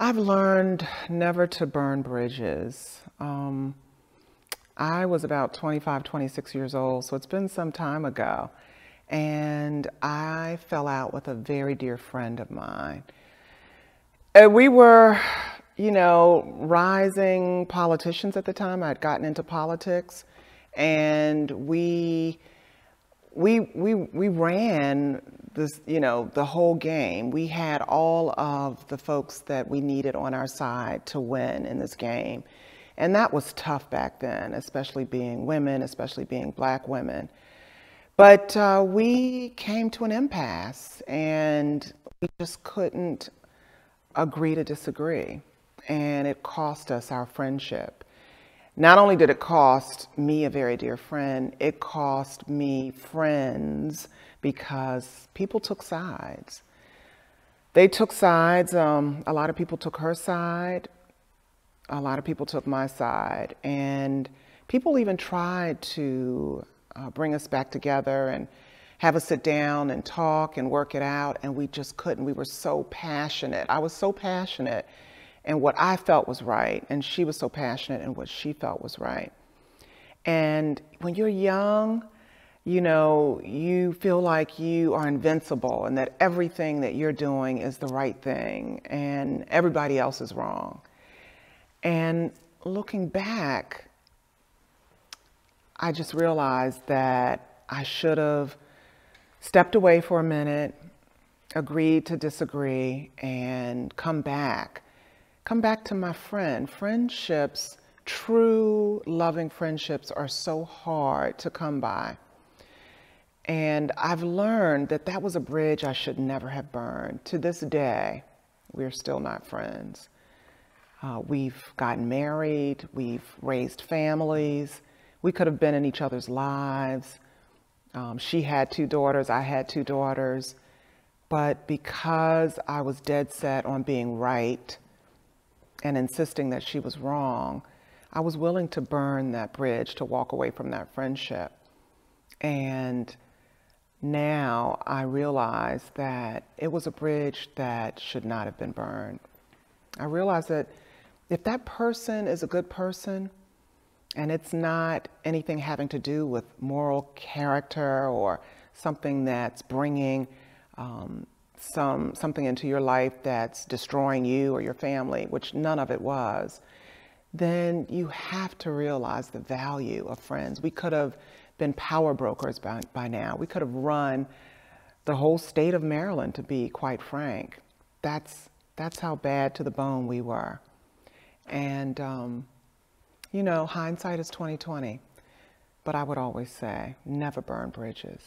I've learned never to burn bridges. Um, I was about 25, 26 years old, so it's been some time ago. And I fell out with a very dear friend of mine. And we were, you know, rising politicians at the time. I'd gotten into politics and we we we we ran this, you know, the whole game. We had all of the folks that we needed on our side to win in this game. And that was tough back then, especially being women, especially being black women. But uh, we came to an impasse and we just couldn't agree to disagree. And it cost us our friendship. Not only did it cost me a very dear friend, it cost me friends because people took sides. They took sides. Um, a lot of people took her side. A lot of people took my side. And people even tried to uh, bring us back together and have us sit down and talk and work it out. And we just couldn't. We were so passionate. I was so passionate in what I felt was right. And she was so passionate in what she felt was right. And when you're young, you know, you feel like you are invincible and that everything that you're doing is the right thing and everybody else is wrong. And looking back, I just realized that I should have stepped away for a minute, agreed to disagree, and come back. Come back to my friend. Friendships, true loving friendships, are so hard to come by. And I've learned that that was a bridge I should never have burned. To this day, we're still not friends. Uh, we've gotten married, we've raised families, we could have been in each other's lives. Um, she had two daughters, I had two daughters. But because I was dead set on being right and insisting that she was wrong, I was willing to burn that bridge to walk away from that friendship. And now I realize that it was a bridge that should not have been burned. I realize that if that person is a good person and it's not anything having to do with moral character or something that's bringing um, some something into your life that's destroying you or your family, which none of it was, then you have to realize the value of friends. We could have been power brokers by, by now. We could have run the whole state of Maryland, to be quite frank. That's, that's how bad to the bone we were. And, um, you know, hindsight is 2020. But I would always say, never burn bridges.